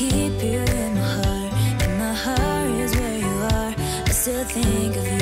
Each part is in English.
keep you in my heart, and my heart is where you are. I still think of you.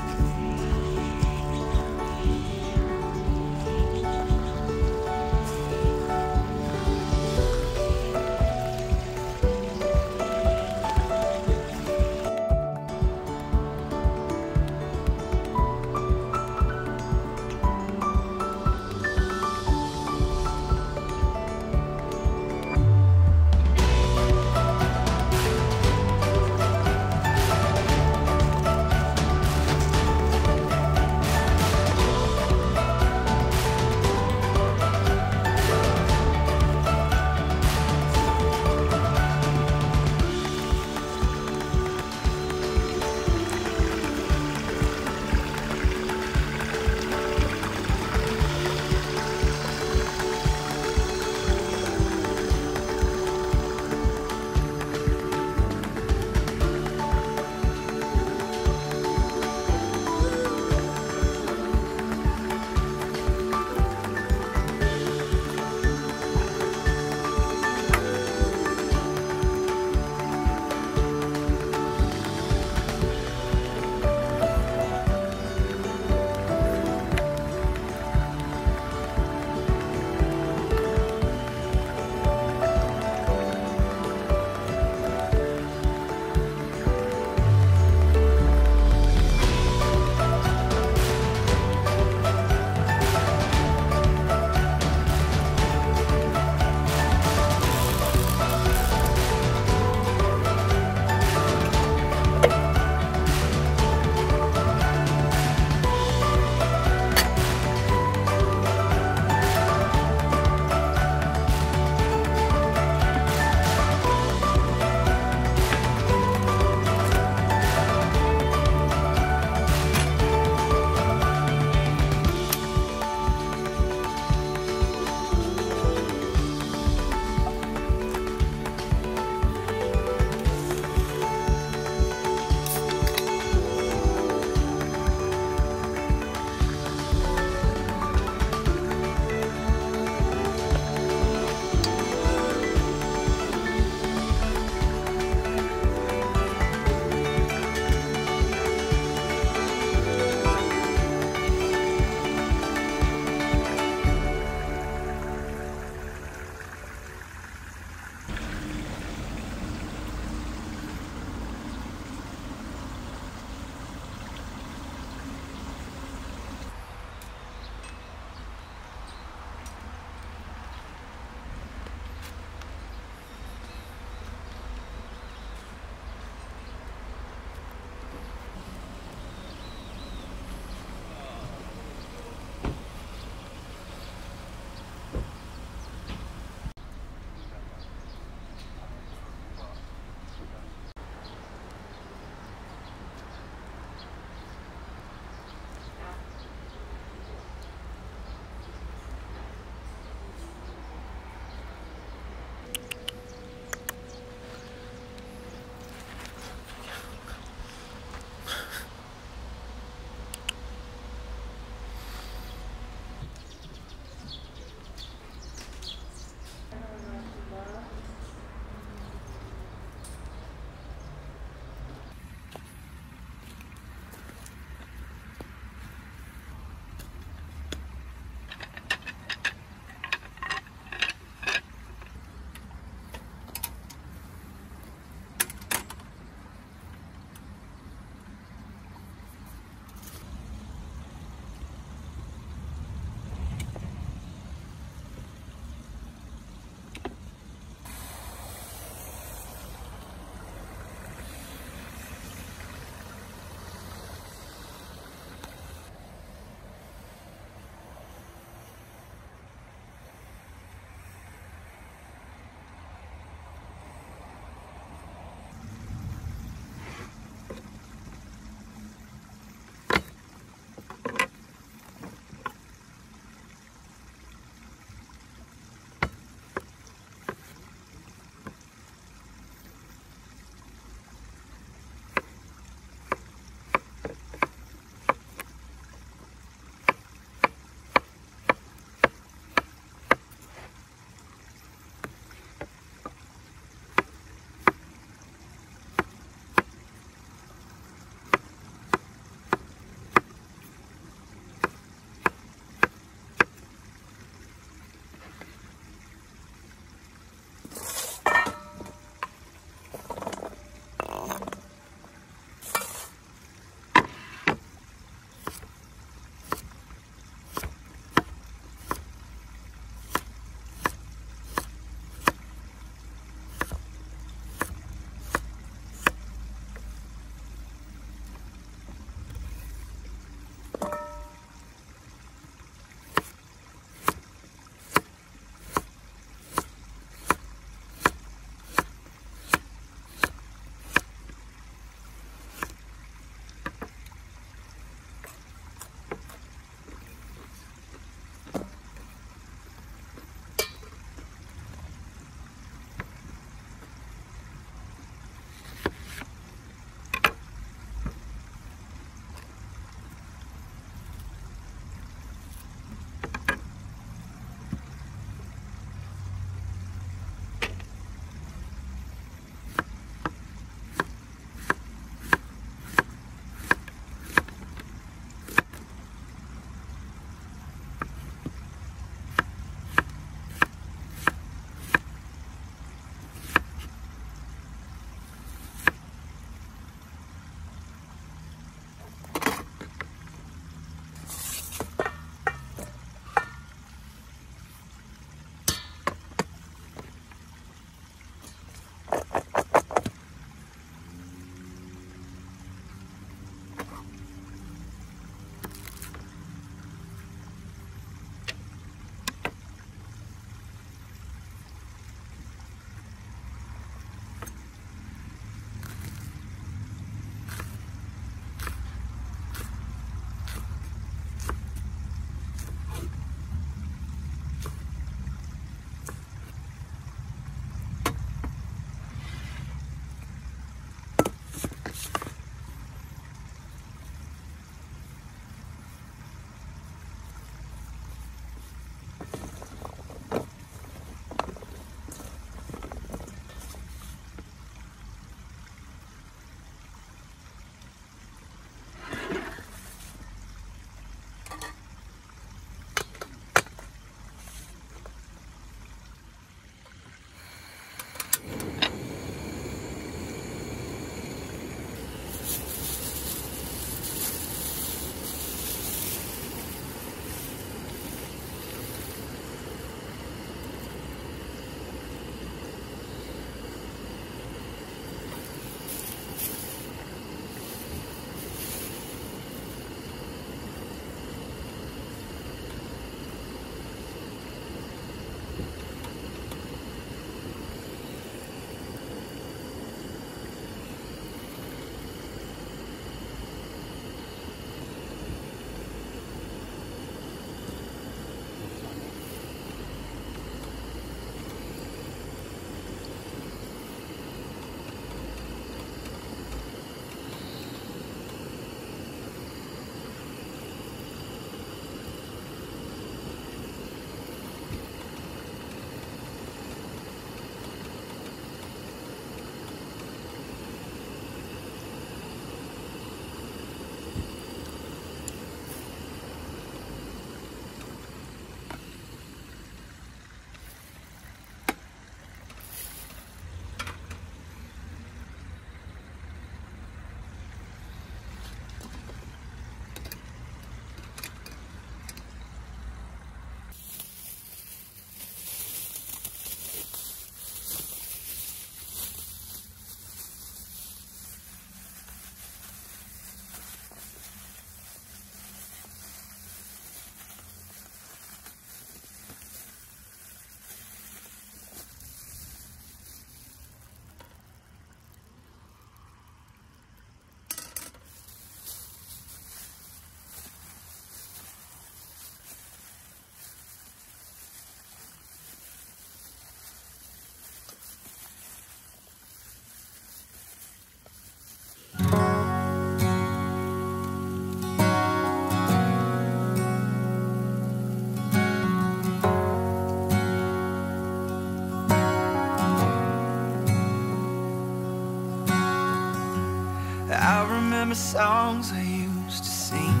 Remember songs I used to sing.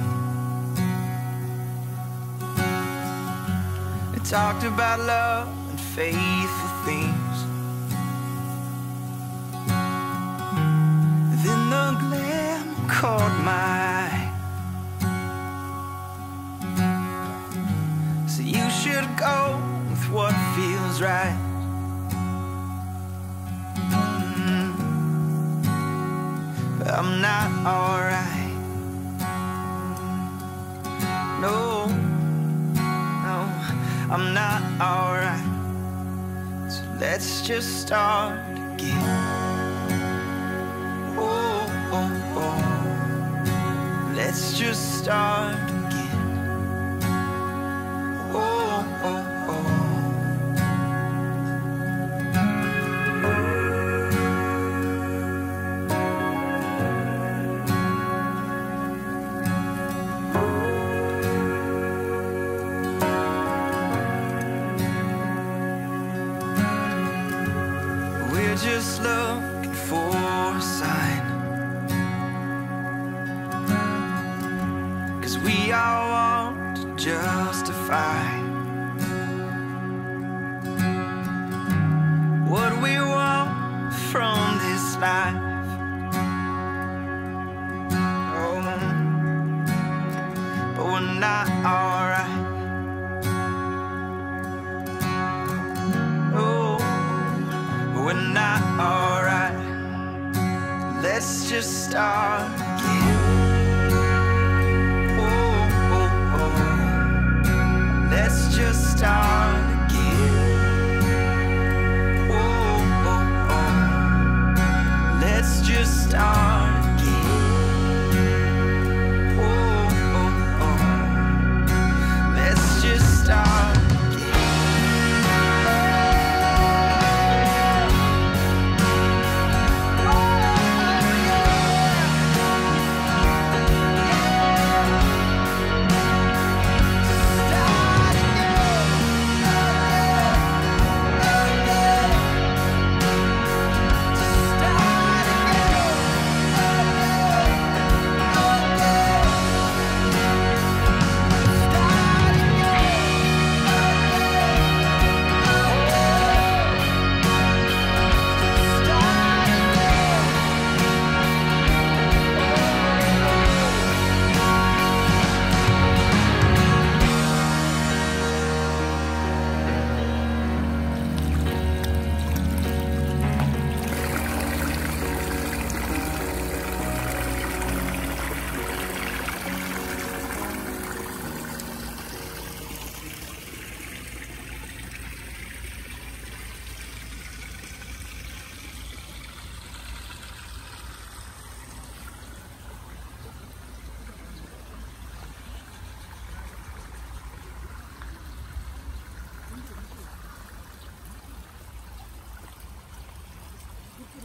It talked about love and faithful things. Then the glam caught my eye. So you should go with what feels right. I'm not alright. No, no, I'm not alright. So let's just start again. Oh, oh, oh. Let's just start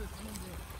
这空间。